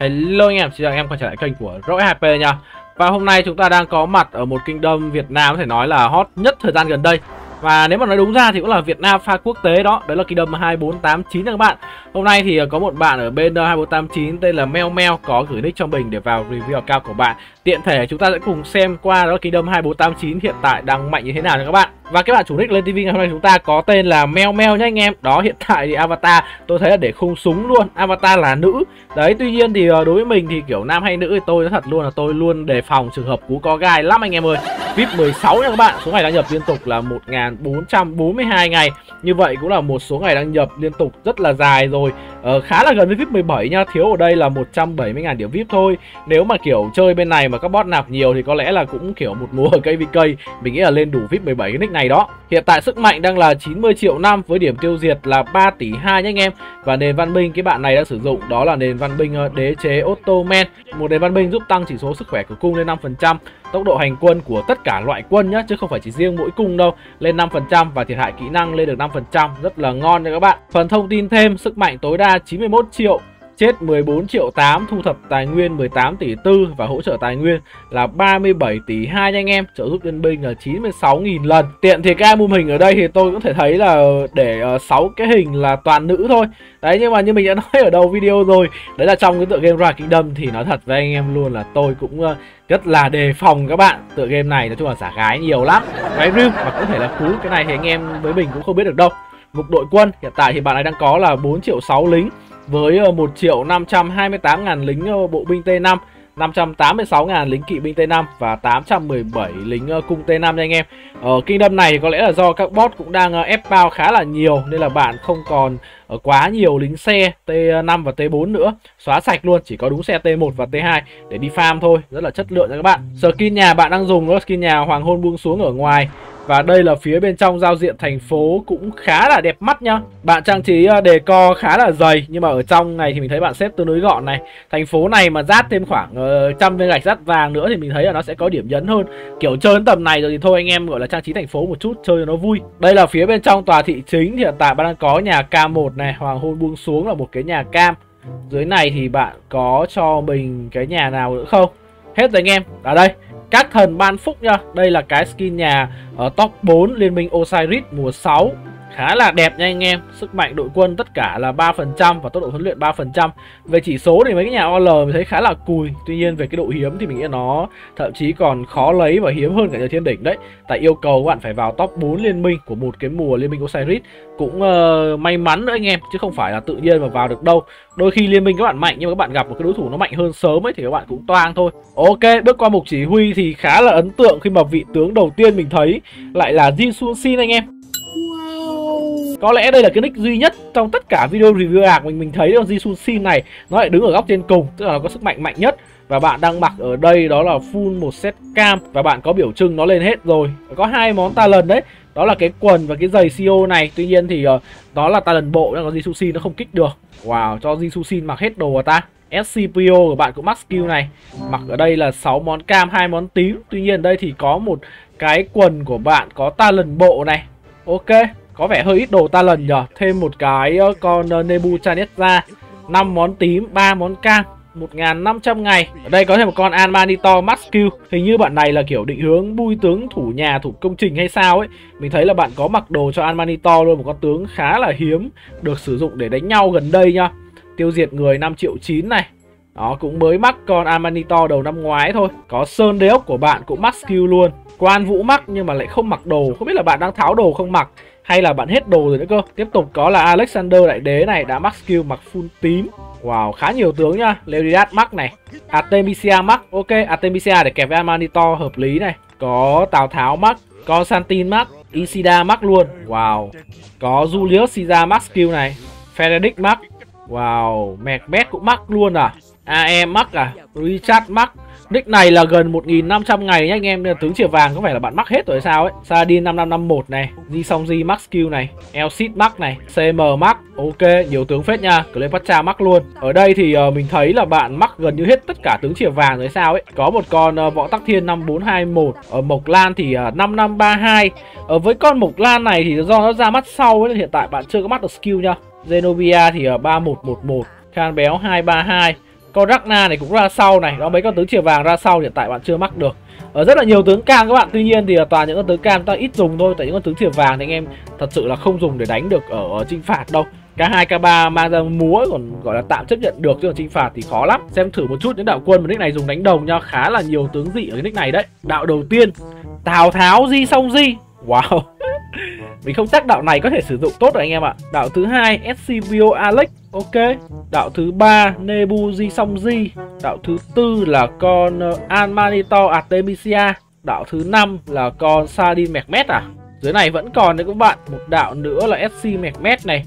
Hello anh em, xin chào anh em quay trở lại kênh của Rock HP nha. Và hôm nay chúng ta đang có mặt ở một kingdom Việt Nam có thể nói là hot nhất thời gian gần đây. Và nếu mà nói đúng ra thì cũng là Việt Nam pha quốc tế đó. Đấy là kingdom 2489 nha các bạn. Hôm nay thì có một bạn ở bên 2489 tên là Meo Meo có gửi nick cho mình để vào review account của bạn. Tiện thể chúng ta sẽ cùng xem qua đó là kingdom 2489 hiện tại đang mạnh như thế nào nha các bạn. Và cái bạn chủ nick lên TV ngày hôm nay chúng ta có tên là Meo Meo nhá anh em. Đó hiện tại thì avatar tôi thấy là để khung súng luôn Avatar là nữ. Đấy tuy nhiên thì ờ, đối với mình thì kiểu nam hay nữ thì tôi nói thật luôn là tôi luôn đề phòng trường hợp cú có gai lắm anh em ơi. VIP 16 nha các bạn Số ngày đăng nhập liên tục là 1442 ngày. Như vậy cũng là một số ngày đăng nhập liên tục rất là dài rồi. Ờ, Khá là gần với VIP 17 nha Thiếu ở đây là 170.000 điểm VIP thôi. Nếu mà kiểu chơi bên này mà các bot nạp nhiều thì có lẽ là cũng kiểu một mùa cây KVK Mình nghĩ là lên đủ VIP 17 cái nick này đó. Hiện tại sức mạnh đang là 90 triệu năm với điểm tiêu diệt là 3 tỷ 2 nhé anh em. Và nền văn minh cái bạn này đang sử dụng đó là nền văn minh ờ, đế chế Ottoman. Một nền văn minh giúp tăng chỉ số sức khỏe của cung lên 5%, tốc độ hành quân của tất cả loại quân nhá chứ không phải chỉ riêng mỗi cung đâu, lên 5% và thiệt hại kỹ năng lên được 5%, rất là ngon nha các bạn. Phần thông tin thêm, sức mạnh tối đa 91 triệu chết 14 triệu 8, thu thập tài nguyên 18 tỷ 4 và hỗ trợ tài nguyên là 37 tỷ 2 nha anh em, trợ giúp nhân binh là 96.000 lần. Tiện thì cái mô hình ở đây thì tôi cũng thể thấy là để ờ, uh, 6 cái hình là toàn nữ thôi. Đấy nhưng mà như mình đã nói ở đầu video rồi, đấy là trong cái tựa game Rock Kingdom thì nói thật với anh em luôn là tôi cũng uh, rất là đề phòng các bạn. Tựa game này nói chung là giả gái nhiều lắm. Gái riu và có thể là cú cái này thì anh em với mình cũng không biết được đâu. Mục đội quân hiện tại thì bạn ấy đang có là 4 triệu 6 lính với ờ, 1 triệu 528 ngàn lính ờ, bộ binh T5 586 ngàn lính kỵ binh T5 và 817 lính ờ, cung T5 nha anh em. Ở Kingdom này có lẽ là do các bot cũng đang ờ, ép bao khá là nhiều Nên là bạn không còn ờ, quá nhiều lính xe T5 và T4 nữa. Xóa sạch luôn, chỉ có đúng xe T1 và T2 để đi farm thôi. Rất là chất lượng nha các bạn. Skin nhà bạn đang dùng đó skin nhà Hoàng Hôn buông xuống ở ngoài. Và đây là phía bên trong giao diện thành phố cũng khá là đẹp mắt nhá. Bạn trang trí đề co khá là dày Nhưng mà ở trong này thì mình thấy bạn xếp tương đối gọn này. Thành phố này mà rát thêm khoảng uh, trăm viên gạch rát vàng nữa thì mình thấy là nó sẽ có điểm nhấn hơn. Kiểu chơi đến tầm này rồi thì thôi anh em gọi là trang trí thành phố một chút chơi cho nó vui. Đây là phía bên trong tòa thị chính thì hiện tại bạn đang có nhà K1 này Hoàng hôn buông xuống là một cái nhà cam. Dưới này thì bạn có cho mình cái nhà nào nữa không? Hết rồi anh em, ở đây các thần ban phúc nha. Đây là cái skin nhà ở top 4 Liên minh Osiris mùa 6 khá là đẹp nha anh em. Sức mạnh đội quân tất cả là 3% và tốc độ huấn luyện 3% Về chỉ số thì mấy cái nhà OL mình thấy khá là cùi. Tuy nhiên về cái độ hiếm thì mình nghĩ nó thậm chí còn khó lấy và hiếm hơn cả nhà thiên đỉnh đấy. Tại yêu cầu các bạn phải vào top 4 liên minh của một cái mùa liên minh Osiris Cũng uh, may mắn nữa anh em chứ không phải là tự nhiên mà vào được đâu. Đôi khi liên minh các bạn mạnh nhưng mà các bạn gặp một cái đối thủ nó mạnh hơn sớm ấy thì các bạn cũng toang thôi. Ok bước qua mục chỉ huy thì khá là ấn tượng khi mà vị tướng đầu tiên mình thấy lại là Jin Sun Shin anh em có lẽ đây là cái nick duy nhất trong tất cả video review ạc mình mình thấy là Jisoo Shin này nó lại đứng ở góc trên cùng tức là nó có sức mạnh mạnh nhất. Và bạn đang mặc ở đây đó là full một set cam và bạn có biểu trưng nó lên hết rồi. Có hai món talent đấy đó là cái quần và cái giày CO này. Tuy nhiên thì uh, đó là talent bộ nên có Jisoo Shin nó không kích được. Wow cho Jisoo Shin mặc hết đồ à ta. SCPO của bạn cũng mắc skill này. Mặc ở đây là 6 món cam, hai món tím. Tuy nhiên đây thì có một cái quần của bạn có talent bộ này. Ok có vẻ hơi ít đồ ta lần nhở. Thêm một cái ờ, con ờ, nebu Nebuchadnezzar 5 món tím, 3 món cam 1.500 ngày. Ở đây có thêm một con Almanito Max Q Hình như bạn này là kiểu định hướng bui tướng thủ nhà, thủ công trình hay sao ấy. Mình thấy là bạn có mặc đồ cho Almanito luôn Một con tướng khá là hiếm Được sử dụng để đánh nhau gần đây nhá. Tiêu diệt người 5 triệu 9 này. Đó cũng mới mắc con Almanito đầu năm ngoái thôi. Có Sơn Đế ốc của bạn cũng Max skill luôn. Quan Vũ mắc nhưng mà lại không mặc đồ. Không biết là bạn đang tháo đồ không mặc hay là bạn hết đồ rồi nữa cơ. Tiếp tục có là Alexander Đại Đế này, đã max skill mặc full tím. Wow, khá nhiều tướng nhá. Leonidas mắc này. Artemisia mắc. Ok, Artemisia để kẹp với Amanito hợp lý này. Có Tào Tháo mắc Constantine mắc, Isida mắc luôn. Wow. Có Julius Caesar mắc skill này. Frederick mắc. Wow, Macbeth cũng mắc luôn à. AE mắc à. Richard mắc. Nick này là gần 1.500 ngày nhá anh em tướng chìa vàng có phải là bạn mắc hết rồi sao ấy. Saladin 5551 này Di Song Di max skill này Elsit max này CM max Ok nhiều tướng phết nha Cleopatra max luôn. Ở đây thì uh, mình thấy là bạn mắc gần như hết tất cả tướng chìa vàng rồi sao ấy. Có một con uh, võ tắc thiên 5421 Ở Mộc Lan thì uh, 5532 Ở với con Mộc Lan này thì do nó ra mắt sau ấy Hiện tại bạn chưa có mắt được skill nha. Zenobia thì ờ, uh, 3111 Khan béo 232 con Ragna này cũng ra sau này. Đó mấy con tướng chìa vàng ra sau hiện tại bạn chưa mắc được. Ở rất là nhiều tướng cam các bạn. Tuy nhiên thì toàn những con tướng cam ta ít dùng thôi. Tại những con tướng chìa vàng thì anh em thật sự là không dùng để đánh được ở, chinh phạt đâu. K2, K3 mang ra múa còn gọi là tạm chấp nhận được chứ còn chinh phạt thì khó lắm. Xem thử một chút những đạo quân mà nick này dùng đánh đồng nha. Khá là nhiều tướng dị ở cái nick này đấy. Đạo đầu tiên Tào Tháo Di Song Di. Wow. Mình không chắc đạo này có thể sử dụng tốt rồi anh em ạ. Đạo thứ hai SCVO Alex Ok. Đạo thứ ba Nebuzi Songji. Đạo thứ tư là con ờ, Almanito Artemisia. Đạo thứ năm là con Sardin Mehmet à? Dưới này vẫn còn đấy các bạn. Một đạo nữa là SC Mehmet này.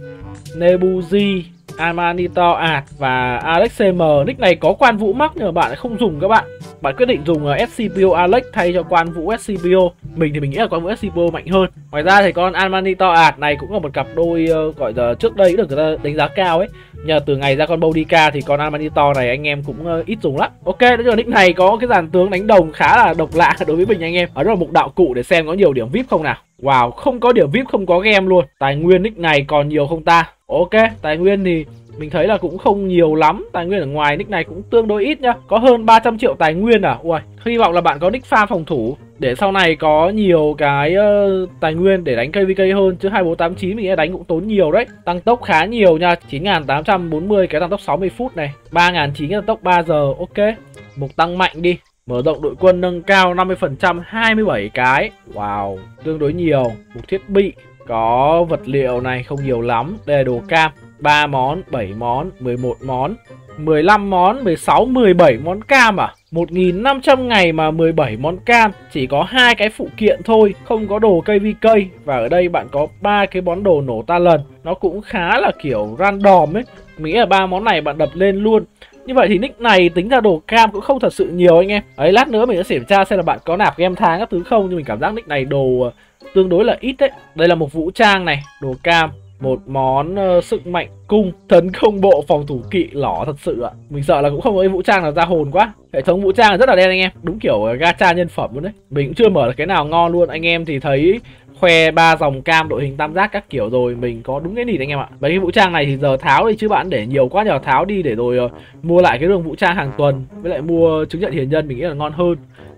Nebuzi, Amanito Art và Alex CM Nick này có quan vũ mắc nhưng mà bạn không dùng các bạn. Bạn quyết định dùng ờ, SCPO Alex thay cho quan vũ SCPO Mình thì mình nghĩ là quan vũ SCPO mạnh hơn. Ngoài ra thì con Amanito Art này cũng là một cặp đôi uh, gọi là trước đây cũng được người ta đánh giá cao ấy. Nhờ từ ngày ra con Bodica thì con Amanito này anh em cũng uh, ít dùng lắm. Ok, đó là nick này có cái dàn tướng đánh đồng khá là độc lạ đối với mình anh em. Ở đó là một đạo cụ để xem có nhiều điểm VIP không nào. Wow, không có điểm VIP, không có game luôn. Tài nguyên nick này còn nhiều không ta? Ok, tài nguyên thì mình thấy là cũng không nhiều lắm. Tài nguyên ở ngoài nick này cũng tương đối ít nhá. Có hơn 300 triệu tài nguyên à? Ui, hy vọng là bạn có nick farm phòng thủ. Để sau này có nhiều cái uh, tài nguyên để đánh KVK hơn. Chứ 2489 mình đánh cũng tốn nhiều đấy. Tăng tốc khá nhiều nha. 9840 cái tăng tốc 60 phút này. 3900 tăng tốc 3 giờ Ok. Mục tăng mạnh đi. Mở rộng đội quân nâng cao 50% 27 cái. Wow Tương đối nhiều. Mục thiết bị Có vật liệu này không nhiều lắm. Đây là đồ cam. 3 món, 7 món, 11 món. 15 món, 16, 17 món cam à? 1.500 ngày mà 17 món cam. Chỉ có hai cái phụ kiện thôi Không có đồ cây vi cây. Và ở đây bạn có ba cái món đồ nổ ta lần. Nó cũng khá là kiểu random ấy. Mình nghĩ là ba món này bạn đập lên luôn như vậy thì nick này tính ra đồ cam cũng không thật sự nhiều anh em. Ấy lát nữa mình sẽ kiểm tra xem là bạn có nạp game tháng các thứ không nhưng mình cảm giác nick này đồ ờ, tương đối là ít đấy. Đây là một vũ trang này đồ cam một món uh, sức mạnh cung tấn công bộ phòng thủ kỵ lỏ thật sự ạ. Mình sợ là cũng không có vũ trang nào ra hồn quá. Hệ thống vũ trang rất là đen anh em đúng kiểu ờ, gacha nhân phẩm luôn đấy. Mình cũng chưa mở được cái nào ngon luôn. Anh em thì thấy khoe ba dòng cam đội hình tam giác các kiểu rồi mình có đúng cái nịt anh em ạ? Mấy cái vũ trang này thì giờ tháo đi chứ bạn để nhiều quá nhờ tháo đi để rồi uh, mua lại cái đường vũ trang hàng tuần với lại mua chứng nhận hiền nhân mình nghĩ là ngon hơn.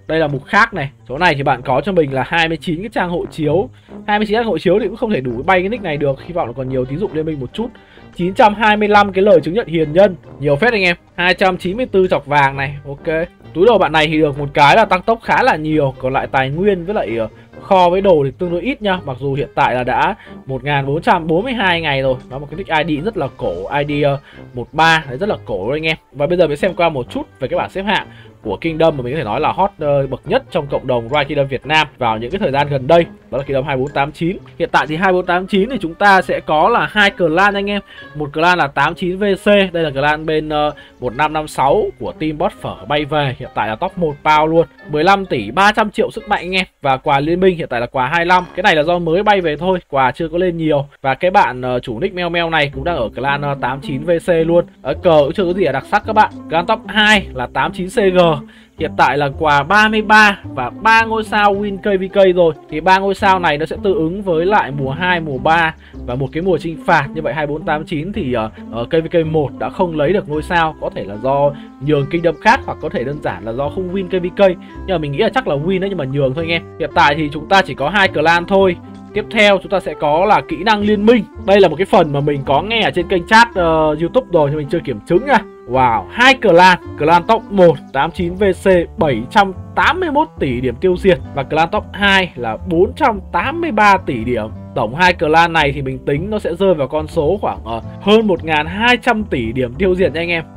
Đây là mục khác này chỗ này thì bạn có cho mình là 29 cái trang hộ chiếu. 29 trang hộ chiếu thì cũng không thể đủ bay cái nick này được hy vọng là còn nhiều tín dụng lên mình một chút. 925 cái lời chứng nhận hiền nhân. Nhiều phết anh em. 294 chọc vàng này. Ok. Túi đồ bạn này thì được một cái là tăng tốc khá là nhiều. Còn lại tài nguyên với lại ờ, kho với đồ thì tương đối ít nha. Mặc dù hiện tại là đã 1442 ngày rồi. Đó một cái nick ID rất là cổ. ID 13 ờ, đấy rất là cổ rồi anh em. Và bây giờ mình xem qua một chút về cái bảng xếp hạng của Kingdom mà mình có thể nói là hot uh, bậc nhất trong cộng đồng Riot Kingdom Việt Nam vào những cái thời gian gần đây. Đó là Kingdom 2489 hiện tại thì 2489 thì chúng ta sẽ có là hai clan anh em một clan là 89VC đây là clan bên ờ, uh, 1556 của team bot phở bay về hiện tại là top 1 bao luôn. 15 tỷ 300 triệu sức mạnh anh em và quà liên minh hiện tại là quà 25 cái này là do mới bay về thôi quà chưa có lên nhiều. Và cái bạn uh, chủ nick meo meo này cũng đang ở clan ờ, uh, 89VC luôn. Ở cờ cũng chưa có gì là đặc sắc các bạn. Clan top 2 là 89CG Hiện tại là quà 33 và 3 ngôi sao win KVK rồi. Thì ba ngôi sao này nó sẽ tương ứng với lại mùa 2, mùa 3 và một cái mùa chinh phạt. Như vậy 2489 thì uh, KVK 1 đã không lấy được ngôi sao. Có thể là do nhường kinh đâm khác hoặc có thể đơn giản là do không win KVK Nhưng mà mình nghĩ là chắc là win đấy nhưng mà nhường thôi anh em Hiện tại thì chúng ta chỉ có hai clan thôi. Tiếp theo chúng ta sẽ có là kỹ năng liên minh. Đây là một cái phần mà mình có nghe ở trên kênh chat uh, Youtube rồi nhưng mình chưa kiểm chứng nha. Wow, hai clan, clan top 1 89VC 781 tỷ điểm tiêu diệt và clan top 2 là 483 tỷ điểm. Tổng hai clan này thì mình tính nó sẽ rơi vào con số khoảng uh, hơn 1200 tỷ điểm tiêu diệt nha anh em.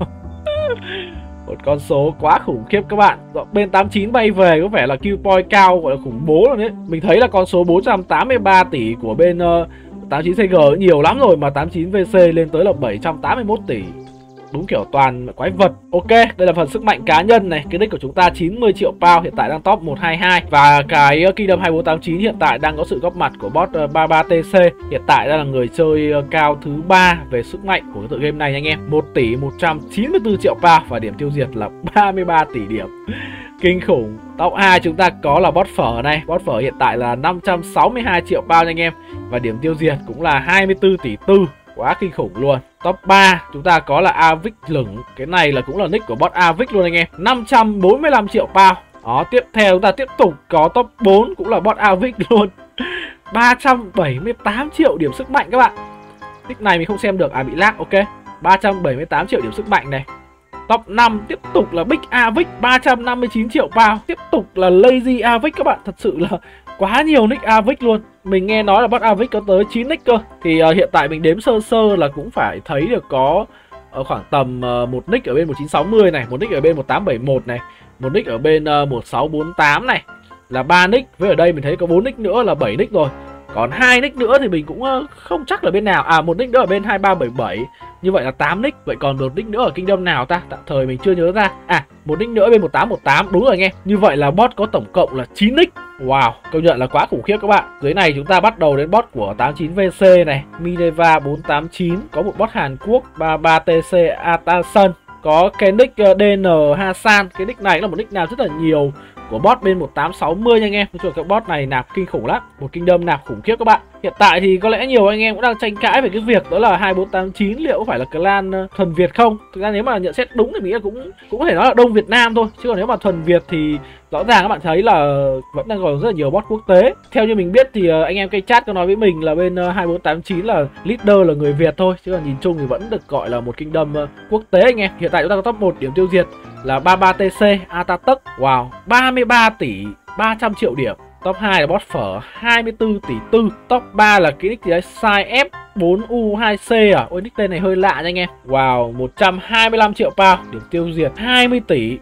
một con số quá khủng khiếp các bạn dạ, bên 89 bay về có vẻ là kill point cao gọi là khủng bố rồi đấy mình thấy là con số 483 tỷ của bên ờ, uh, 89CG nhiều lắm rồi mà 89VC lên tới là 781 tỷ đúng kiểu toàn quái vật. Ok, đây là phần sức mạnh cá nhân này. Cái nick của chúng ta 90 triệu pound, hiện tại đang top 122 và cái ờ, Kingdom 2489 hiện tại đang có sự góp mặt của bot ờ, 33TC hiện tại đang là người chơi ờ, cao thứ ba về sức mạnh của cái tựa game này anh em. 1 tỷ 194 triệu pound và điểm tiêu diệt là 33 tỷ điểm. Kinh khủng. Top 2 chúng ta có là bot phở này. Bot phở hiện tại là 562 triệu pound anh em. Và điểm tiêu diệt cũng là 24 tỷ tư. Quá kinh khủng luôn. Top 3 chúng ta có là Avic lửng. Cái này là cũng là nick của bot Avic luôn anh em. 545 triệu pound. Đó, tiếp theo chúng ta tiếp tục có top 4 cũng là bot Avic luôn. 378 triệu điểm sức mạnh các bạn. Nick này mình không xem được À bị lag, ok. 378 triệu điểm sức mạnh này. Top 5 tiếp tục là Big Avic 359 triệu pound. Tiếp tục là Lazy Avic các bạn. Thật sự là quá nhiều nick Avic luôn Mình nghe nói là bot Avic có tới 9 nick cơ Thì uh, hiện tại mình đếm sơ sơ là cũng phải thấy được có ở khoảng tầm uh, một nick ở bên 1960 này, một nick ở bên 1871 này, một nick ở bên uh, 1648 này là ba nick. Với ở đây mình thấy có bốn nick nữa là 7 nick rồi. Còn hai nick nữa thì mình cũng ờ, không chắc là bên nào. À một nick nữa ở bên 2377 như vậy là 8 nick. Vậy còn một nick nữa ở Kingdom nào ta? Tạm thời mình chưa nhớ ra. À một nick nữa bên 1818 Đúng rồi anh em Như vậy là bot có tổng cộng là 9 nick. Wow, Công nhận là quá khủng khiếp các bạn. Dưới này chúng ta bắt đầu đến bot của 89VC này. Mineva 489 Có một bot Hàn Quốc 33TC Atasan. Có cái nick ờ, DN Hasan Cái nick này là một nick nào rất là nhiều của bot bên 1860 nha anh em. Nói chung cái bot này nạp kinh khủng lắm, một kinh đâm nạp khủng khiếp các bạn. Hiện tại thì có lẽ nhiều anh em cũng đang tranh cãi về cái việc đó là 2489 liệu có phải là clan ờ, thuần Việt không? Thực ra nếu mà nhận xét đúng thì mình nghĩ là cũng cũng có thể nói là đông Việt Nam thôi, chứ còn nếu mà thuần Việt thì rõ ràng các bạn thấy là vẫn đang còn rất là nhiều bot quốc tế. Theo như mình biết thì ờ, anh em cây chat có nói với mình là bên ờ, 2489 là leader là người Việt thôi, chứ còn nhìn chung thì vẫn được gọi là một kingdom quốc tế anh em. Hiện tại chúng ta có top 1 điểm tiêu diệt là 33TC Atatürk. Wow, 33 tỷ 300 triệu điểm. Top 2 là boss phở 24 tỷ tư. Top 3 là cái nick gì đấy Sai F 4U2C à? Ôi nick tên này hơi lạ nha anh em. Wow, 125 triệu bao, điểm tiêu diệt 20 tỷ.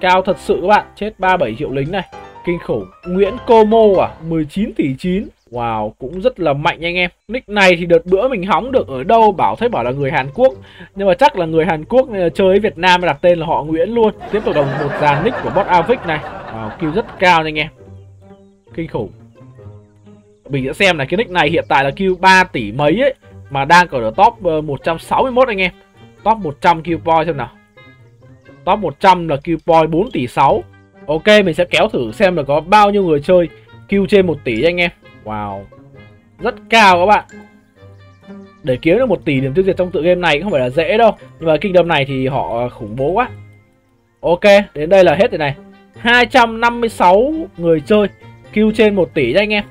Cao thật sự các bạn, chết 37 triệu lính này. Kinh khủng. Nguyễn Cô Mô à, 19 tỷ 9. Wow, cũng rất là mạnh nha anh em. Nick này thì đợt bữa mình hóng được ở đâu bảo thấy bảo là người Hàn Quốc. Nhưng mà chắc là người Hàn Quốc nên là chơi với Việt Nam đặt tên là họ Nguyễn luôn. Tiếp tục đồng một dàn nick của bot Avic này. Wow, kill rất cao nha anh em. Kinh khủng. Mình sẽ xem là cái nick này hiện tại là Q 3 tỷ mấy ấy mà đang ở top ờ, 161 anh em. Top 100 Q point xem nào. Top 100 là Q point 4 tỷ 6. Ok, mình sẽ kéo thử xem là có bao nhiêu người chơi Q trên 1 tỷ anh em. Wow Rất cao các bạn Để kiếm được 1 tỷ điểm tiêu diệt trong tự game này cũng không phải là dễ đâu Nhưng mà Kingdom này thì họ ờ, khủng bố quá Ok, đến đây là hết rồi này 256 người chơi Kill trên 1 tỷ nha anh em.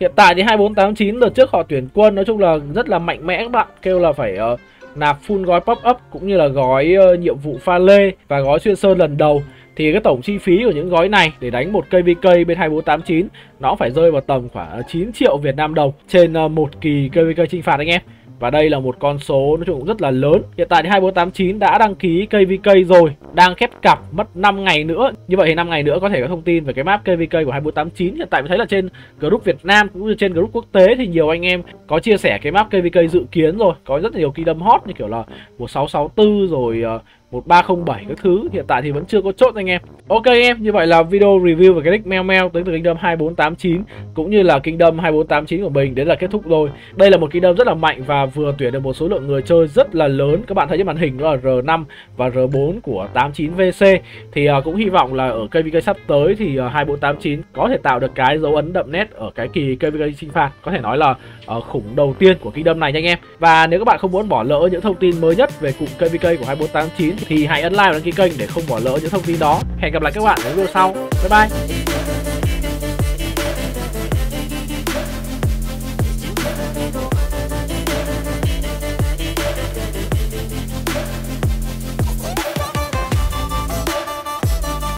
Hiện tại thì 2489 đợt trước họ tuyển quân Nói chung là rất là mạnh mẽ các bạn. Kêu là phải uh, nạp full gói pop-up Cũng như là gói uh, nhiệm vụ pha lê Và gói xuyên sơn lần đầu. Thì cái tổng chi phí của những gói này để đánh một cây VK bên 2489 nó phải rơi vào tầm khoảng ờ, 9 triệu Việt Nam đồng trên uh, một kỳ cây VK chinh phạt anh em. Và đây là một con số nói chung cũng rất là lớn. Hiện tại thì 2489 đã đăng ký KVK rồi, Đang khép cặp, mất 5 ngày nữa. Như vậy thì 5 ngày nữa có thể có thông tin về cái map KVK của 2489 Hiện tại mình thấy là trên group Việt Nam cũng như trên group quốc tế Thì nhiều anh em có chia sẻ cái map KVK dự kiến rồi. Có rất là nhiều kingdom hot như kiểu là 1664 rồi ờ, 1307 các thứ. Hiện tại thì vẫn chưa có chốt anh em. Ok anh em như vậy là video review về cái nick meo meo tới từ Kingdom 2489 cũng như là Kingdom 2489 của mình đến là kết thúc rồi. Đây là một Kingdom rất là mạnh và vừa tuyển được một số lượng người chơi rất là lớn. Các bạn thấy trên màn hình đó là R5 và R4 của 89VC thì uh, cũng hy vọng là ở KVK sắp tới thì à, uh, 2489 có thể tạo được cái dấu ấn đậm nét ở cái kỳ KVK sinh phạt có thể nói là uh, khủng đầu tiên của Kingdom này nha anh em. Và nếu các bạn không muốn bỏ lỡ những thông tin mới nhất về cụm KVK của 2489 thì hãy ấn like và đăng ký kênh để không bỏ lỡ những thông tin đó. Hẹn gặp lại các bạn ở video sau. Bye bye.